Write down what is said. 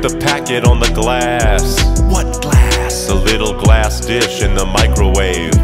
The packet on the glass. What glass? The little glass dish in the microwave.